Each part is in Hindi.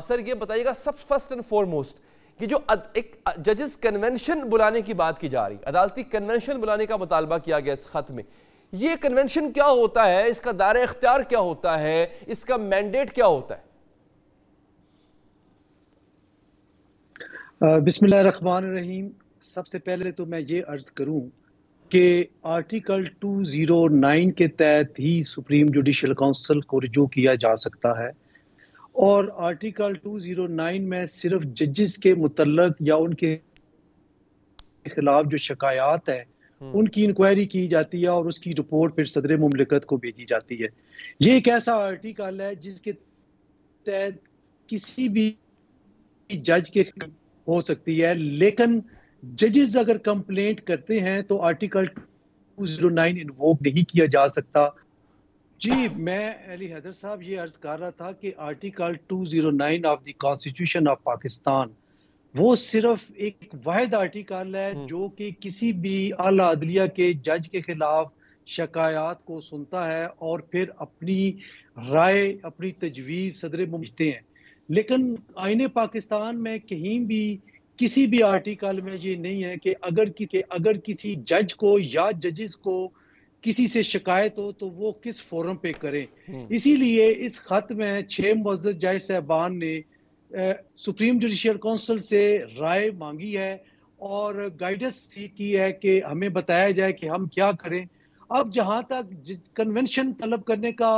सर ये बताइएगा, सब फ़र्स्ट एंड फॉरमोस्ट कि जो एक जजेस कन्वेंशन बुलाने की बात की जा रही, अदालती कन्वेंशन बुलाने का मुतालबा किया गया इस खत में। ये कन्वेंशन क्या होता है? इसका दायरा इख्तियार क्या होता है? इसका मैंडेट क्या होता है? बिस्मिल्लाह रहीम सबसे पहले तो मैं ये अर्ज़ करूँ कि आर्टिकल 209 के तहत ही सुप्रीम जुडिशल काउंसिल को रिजू किया जा सकता है। और आर्टिकल 209 में सिर्फ़ जजेस के मुतलक या उनके खिलाफ जो शिकायत है हम्म। उनकी इंक्वायरी की जाती है और उसकी रिपोर्ट फिर सदर ममलिकत को भेजी जाती है ये एक ऐसा आर्टिकल है जिसके तहत किसी भी जज के हो सकती है लेकिन जजेस अगर कंप्लेंट करते हैं तो आर्टिकल 209 इन्वोक नहीं किया जा सकता जी मैं अली हैदर साहब ये अर्ज़ कर रहा था कि article 209 of the constitution of Pakistan वो सिर्फ़ एक वाहिद आर्टिकल है हम्म। जो कि किसी भी अला अदलिया के जज के खिलाफ शिकायत को सुनता है और फिर अपनी राय अपनी तजवीज़ सदर मुझते हैं लेकिन आईने पाकिस्तान में कहीं भी किसी भी आर्टिकल में ये नहीं है कि अगर कि अगर किसी जज को या जजेस को किसी से शिकायत हो तो वो किस फोरम पे करें? हम्म। इसीलिए इस खत में छह मुआज जज साहबान ने सुप्रीम जुडिशियल काउंसिल से राय मांगी है और गाइडेंस की है कि हमें बताया जाए कि हम क्या करें। अब जहाँ तक कन्वेंशन तलब करने का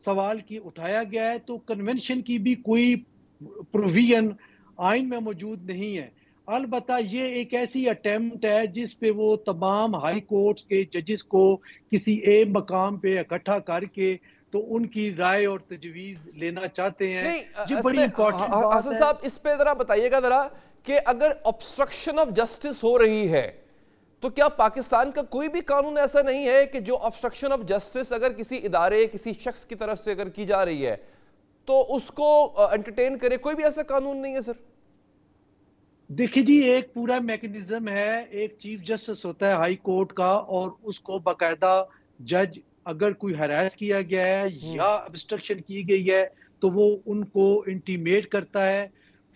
सवाल की उठाया गया है तो कन्वेंशन की भी कोई प्रोविज़न आइन में मौजूद नहीं है। अलबत् ये एक ऐसी अटेम्प्ट है जिस पे वो तमाम हाई कोर्ट्स के जजेस को किसी एक मकाम पे इकट्ठा करके तो उनकी राय और तजवीज लेना चाहते हैं। ये बड़ी इंपॉर्टेंट हसन साहब इस पे जरा बताइएगा जरा कि अगर ऑब्स्ट्रक्शन ऑफ़ जस्टिस हो रही है तो क्या पाकिस्तान का कोई भी कानून ऐसा नहीं है कि जो ऑब्स्ट्रक्शन ऑफ़ जस्टिस अगर किसी इदारे किसी शख्स की तरफ़ से अगर की जा रही है तो उसको एंटरटेन करे? कोई भी ऐसा कानून नहीं है सर। देखिए जी एक पूरा मैकेनिज्म है एक चीफ जस्टिस होता है हाई कोर्ट का और उसको बाकायदा जज अगर कोई हरास किया गया है हम्म। या अब्स्ट्रक्शन की गई है तो वो उनको इंटीमेट करता है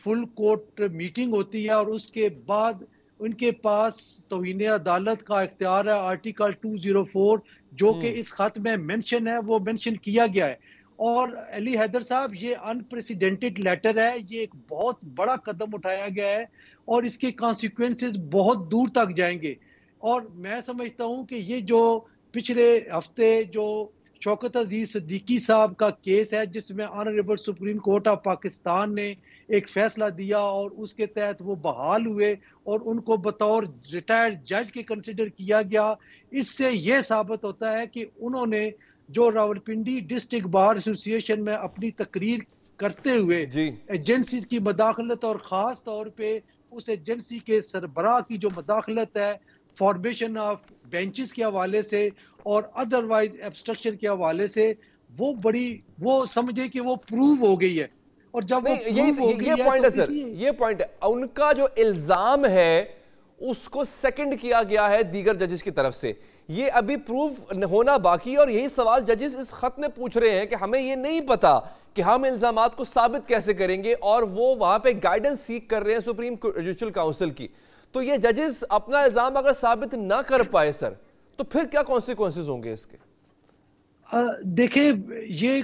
फुल कोर्ट मीटिंग होती है और उसके बाद उनके पास तोहन अदालत का इख्तियार है आर्टिकल 204 जो कि हम्म। इस खत में मेंशन है वो मेंशन किया गया है और अली हैदर साहब, ये अनप्रेसिडेंटेड लेटर है। ये एक बहुत बड़ा कदम उठाया गया है और इसके कॉन्सिक्वेंसेज बहुत दूर तक जाएँगे। और मैं समझता हूँ कि ये जो पिछले हफ़्ते जो शौकत अज़ीज़ सदीकी साहब का केस है, जिसमें honourable supreme court of Pakistan ने एक फैसला दिया और उसके तहत वो बहाल हुए और उनको बतौर रिटायर्ड जज के कंसिडर किया गया, इससे यह साबित होता है कि उन्होंने जो रावलपिंडी डिस्ट्रिक्ट बार एसोसिएशन में अपनी तकरीर करते हुए एजेंसी की मदाखलत और ख़ास तौर पे उस एजेंसी के सरबराह की जो मदाखलत है फॉर्मेशन ऑफ़ बेंचेस के हवाले से और अदरवाइज़ एब्स्ट्रक्शन के हवाले से वो बड़ी वो समझे कि वो प्रूव हो गई है। और जब वो ये, हो गई ये पॉइंट है तो सर ये पॉइंट है। उनका जो इल्ज़ाम है उसको सेकंड किया गया है दीगर जजेस की तरफ़ से। ये अभी प्रूव होना बाकी और यही सवाल जजेस इस खत में पूछ रहे हैं कि हमें ये नहीं पता कि हम इल्ज़ाम को साबित कैसे करेंगे और वो वहाँ पे गाइडेंस सीख कर रहे हैं सुप्रीम जुडिशल काउंसिल की। तो ये जजेस अपना इल्ज़ाम अगर साबित ना कर पाए सर तो फिर क्या कॉन्सिक्वेंसिस होंगे इसके? देखिए ये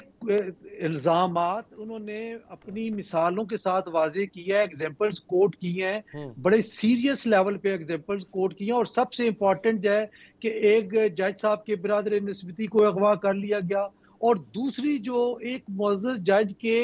इल्ज़ाम उन्होंने अपनी मिसालों के साथ वाजे किया है एग्जाम्पल्स कोट किए हैं हम्म। बड़े सीरियस लेवल पे एग्जाम्पल्स कोट किए हैं और सबसे इम्पोर्टेंट है कि एक जज साहब के बिरादर नस्बती को अगवा कर लिया गया और दूसरी जो एक मोज़ जज के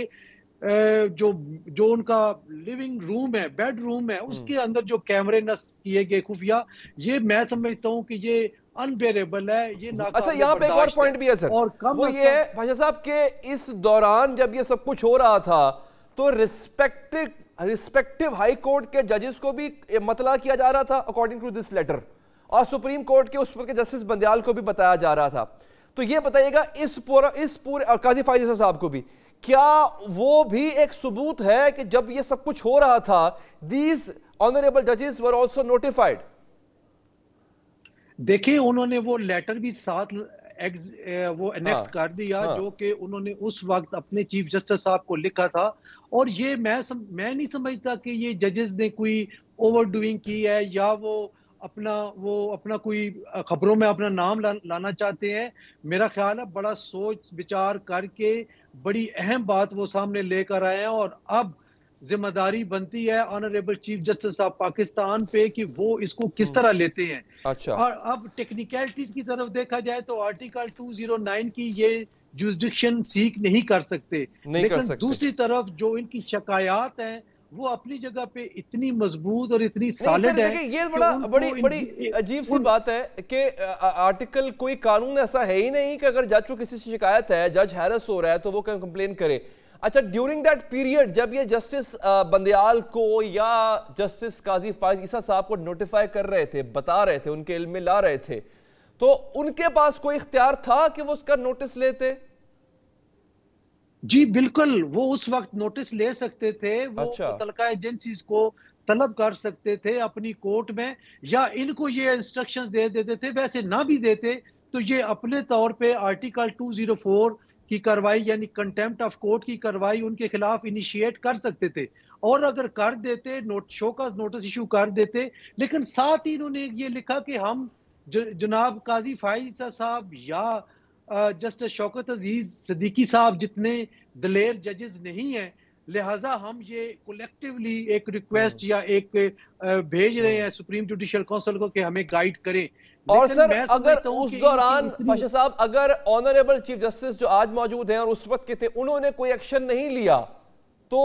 जो जो उनका लिविंग रूम है बेडरूम है हम्म। उसके अंदर जो कैमरे नस्ब किए गए खुफिया ये मैं समझता हूँ कि ये अनबेरेबल है ये अच्छा यहाँ पे एक और पॉइंट भी है सर और कम वो ये है भाषा साहब के इस दौरान जब ये सब कुछ हो रहा था तो रिस्पेक्टिव रिस्पेक्टिव हाई कोर्ट के जजेस को भी मतला किया जा रहा था अकॉर्डिंग टू दिस लेटर और सुप्रीम कोर्ट के उस पर के जस्टिस बंदयाल को भी बताया जा रहा था। तो ये बताइएगा इस पूरा इस पूरे और काजी फ़ायदे साहब को भी क्या वो भी एक सबूत है कि जब ये सब कुछ हो रहा था दीज ऑनरेबल जजेस वर ऑल्सो नोटिफाइड देखिए उन्होंने वो लेटर भी साथ एग्ज वो एनेक्स हाँ, कर दिया हाँ, जो कि उन्होंने उस वक्त अपने चीफ जस्टिस साहब को लिखा था। और ये मैं सम, मैं नहीं समझता कि ये जजेस ने कोई ओवर डूइंग की है या वो अपना वो अपना कोई खबरों में अपना नाम ला, लाना चाहते हैं। मेरा ख्याल है बड़ा सोच विचार करके बड़ी अहम बात वो सामने लेकर आए हैं। और अब ज़िम्मेदारी बनती है honourable chief justice of Pakistan पे कि वो इसको किस हम्म। तरह लेते हैं अच्छा और अब टेक्निकलिटीज की तरफ़ देखा जाए तो आर्टिकल 209 की ये जुडिक्शन सीख नहीं कर सकते नहीं लेकिन कर सकते। दूसरी तरफ़ जो इनकी शिकायत हैं वो अपनी जगह पे इतनी मज़बूत और इतनी सॉलिड है ये बड़ा बड़ी बड़ी अजीब सी बात है कि आर्टिकल कोई कानून ऐसा है ही नहीं कि अगर जज को किसी से शिकायत है जज हैरस हो रहा है तो वो कंप्लेन करे अच्छा ड्यूरिंग दैट पीरियड जब ये जस्टिस बंदयाल को या जस्टिस काजी फाइज ईसा साहब को नोटिफाई कर रहे थे बता रहे थे उनके इल्म में ला रहे थे तो उनके पास कोई इख्तियार था कि वो उसका नोटिस लेते जी बिल्कुल वो उस वक्त नोटिस ले सकते थे वो अच्छा। मुतलका एजेंसीज को तलब कर सकते थे अपनी कोर्ट में या इनको ये इंस्ट्रक्शंस दे देते थे वैसे ना भी देते तो ये अपने तौर पे आर्टिकल 204 की कार्रवाई यानी कंटेम्प्ट ऑफ़ कोर्ट की कार्रवाई उनके खिलाफ इनिशिएट कर सकते थे। और अगर कर देते नोट शो का नोटिस इशू कर देते लेकिन साथ ही इन्होंने ये लिखा कि हम जनाब काजी फाइजा साहब या जस्टिस शौकत अज़ीज़ सदीकी साहब जितने दलेर जजेस नहीं हैं लिहाजा हम ये कलेक्टिवली एक रिक्वेस्ट हम्म। या एक भेज रहे हैं सुप्रीम जुडिशियल काउंसिल को कि हमें गाइड करें। और सर अगर उस दौरान पाशा साहब अगर ऑनरेबल चीफ जस्टिस जो आज मौजूद हैं और उस वक्त के थे उन्होंने कोई एक्शन नहीं लिया तो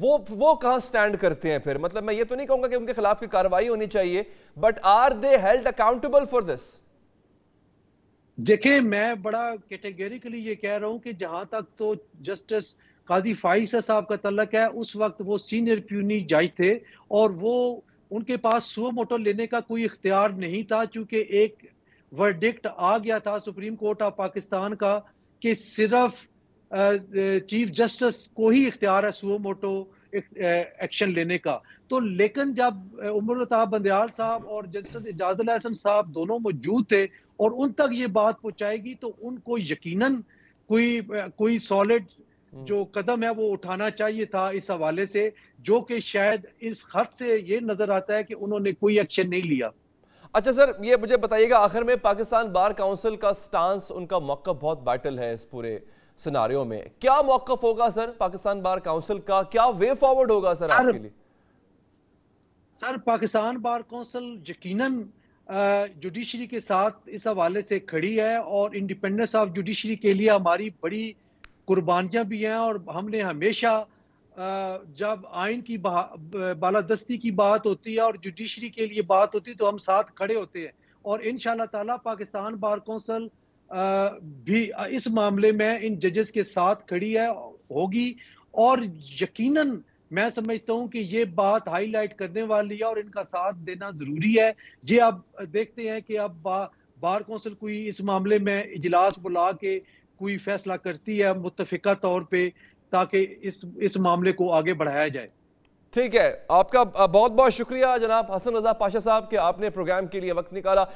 वो वो कहाँ स्टैंड करते हैं फिर? मतलब मैं ये तो नहीं कहूँगा कि उनके खिलाफ की कार्रवाई होनी चाहिए but are they held accountable for this देखिए मैं बड़ा कैटेगरिकली ये कह रहा हूँ कि जहाँ तक तो जस्टिस काजी फाइसा साहब का तलक है उस वक्त वो सीनियर प्यूनी जाई थे और वो उनके पास सो मोटो लेने का कोई इख्तियार नहीं था क्योंकि एक वर्डिक्ट आ गया था सुप्रीम कोर्ट ऑफ़ पाकिस्तान का कि सिर्फ़ चीफ जस्टिस को ही इख्तियार है सो मोटो एक्शन लेने का तो लेकिन जब उमर बंदयाल साहब और जस्टिस इजाजुल हसन साहब दोनों मौजूद थे और उन तक ये बात पहुंचाएगी तो उनको यकीनन कोई कोई सॉलिड। जो कदम है वो उठाना चाहिए था इस हवाले से जो कि शायद इस खत से ये नज़र आता है कि उन्होंने कोई एक्शन नहीं लिया। अच्छा सर ये मुझे बताइएगा आखिर में पाकिस्तान बार काउंसिल का स्टांस उनका मौका बहुत बैटल है इस पूरे सिनारियों में। क्या मौकफ होगा सर पाकिस्तान बार काउंसिल का? क्या वे फॉरवर्ड होगा सर, सर आपके लिए? सर पाकिस्तान बार काउंसिल यकीनन जुडिशरी के साथ इस हवाले से खड़ी है और इंडिपेंडेंस ऑफ़ जुडिशरी के लिए हमारी बड़ी कुर्बानियाँ भी हैं और हमने हमेशा जब आइन की बालादस्ती की बात होती है और जुडिशरी के लिए बात होती है तो हम साथ खड़े होते हैं। और इन ताला पाकिस्तान बार कौंसल भी इस मामले में इन जजेस के साथ खड़ी है होगी। और यकीनन मैं समझता हूँ कि ये बात हाईलाइट करने वाली है और इनका साथ देना ज़रूरी है। ये अब देखते हैं कि अब बा, बार कौंसिल कोई इस मामले में इजलास बुला के कोई फैसला करती है मुतफिका तौर पर ताकि इस इस मामले को आगे बढ़ाया जाए। ठीक है, आपका, बहुत बहुत शुक्रिया जनाब। हसन रजा पाशा साहब के आपने प्रोग्राम के लिए वक्त निकाला।